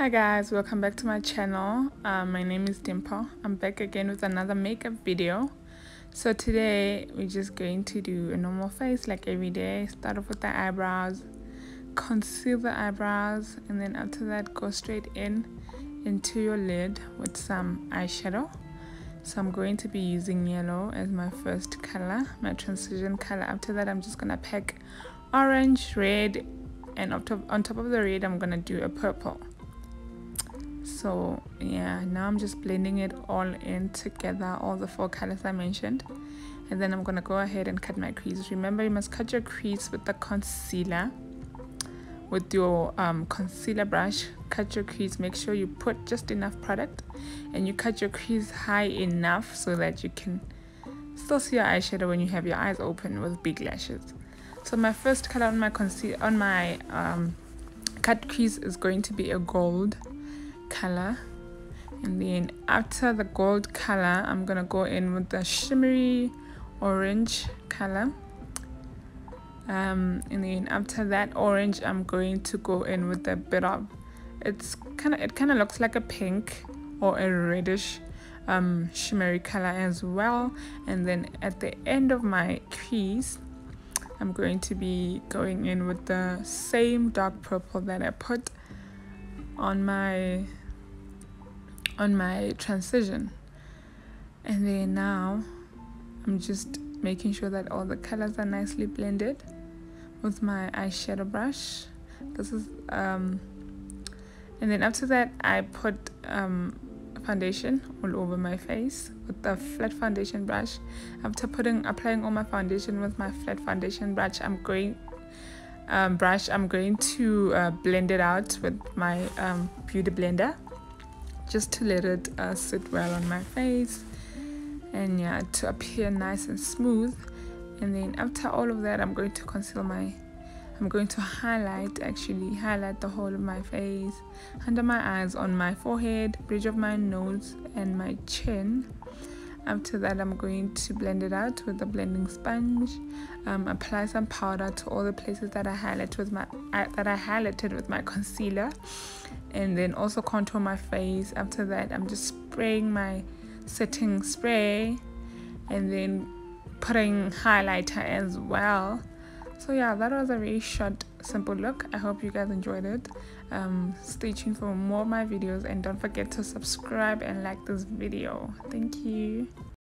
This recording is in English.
Hi guys, welcome back to my channel. Uh, my name is Dimpho. I'm back again with another makeup video. So today we're just going to do a normal face like every day. Start off with the eyebrows, conceal the eyebrows, and then after that go straight in into your lid with some eyeshadow. So I'm going to be using yellow as my first color, my transition color. After that I'm just gonna pack orange, red, and on top, on top of the red I'm gonna do a purple so yeah now i'm just blending it all in together all the four colors i mentioned. And then i'm gonna go ahead and cut my crease. Remember you must cut your crease with the concealer with your um, concealer brush. Cut your crease. Make sure you put just enough product and you cut your crease high enough so that you can still see your eyeshadow when you have your eyes open with big lashes. So my first color on my concealer on my um, cut crease is going to be a gold color. And then after the gold color I'm gonna go in with the shimmery orange color. Um, and then after that orange I'm going to go in with a bit of it's kind of it kind of looks like a pink or a reddish um, shimmery color as well. And then at the end of my crease I'm going to be going in with the same dark purple that I put on my on my transition. And then now I'm just making sure that all the colors are nicely blended with my eyeshadow brush. This is um and then after that I put um foundation all over my face with the flat foundation brush. After putting applying all my foundation with my flat foundation brush I'm going um, brush I'm going to uh, blend it out with my um, beauty blender just to let it uh, sit well on my face and yeah to appear nice and smooth. And then after all of that I'm going to conceal my I'm going to highlight actually highlight the whole of my face under my eyes on my forehead bridge of my nose and my chin. After that I'm going to blend it out with a blending sponge. Um, apply some powder to all the places that I highlight with my that I highlighted with my concealer and then also contour my face. After that I'm just spraying my setting spray and then putting highlighter as well. So yeah that was a really short simple look. I hope you guys enjoyed it. Um, stay tuned for more of my videos and don't forget to subscribe and like this video. Thank you